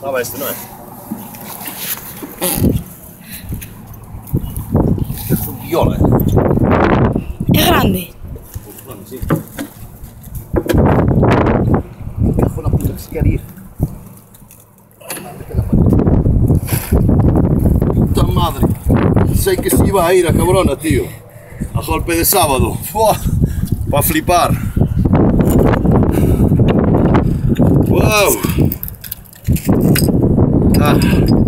Daba este, ¿no es? Es un viola, eh. Es grande. Bueno, sí. Cajo la puta que si quer ir. Puta madre. Sei que se iba a ir a cabrona, tío. A golpe de sábado. Fua. Pa flipar. Wow. Ah.